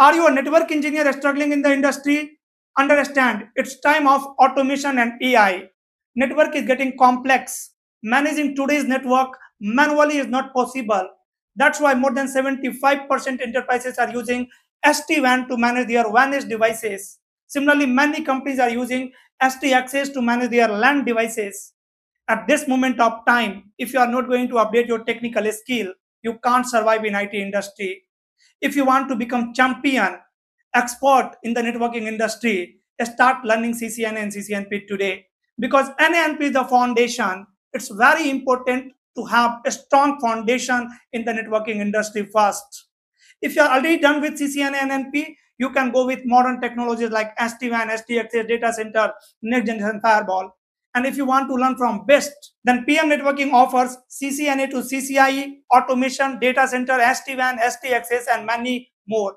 Are you a network engineer struggling in the industry? Understand, it's time of automation and AI. Network is getting complex. Managing today's network manually is not possible. That's why more than 75% enterprises are using SD-WAN to manage their WAN devices. Similarly, many companies are using SD Access to manage their LAN devices. At this moment of time, if you are not going to update your technical skill, you can't survive in IT industry. If you want to become champion, expert in the networking industry, start learning CCNA and CCNP today. Because NANP is the foundation. It's very important to have a strong foundation in the networking industry first. If you are already done with CCNA and NP, you can go with modern technologies like SD-WAN, SD Access, data center, next generation firewall. And if you want to learn from best, then PM Networking offers CCNA to CCIE, automation, data center, SD-WAN, SD Access, and many more.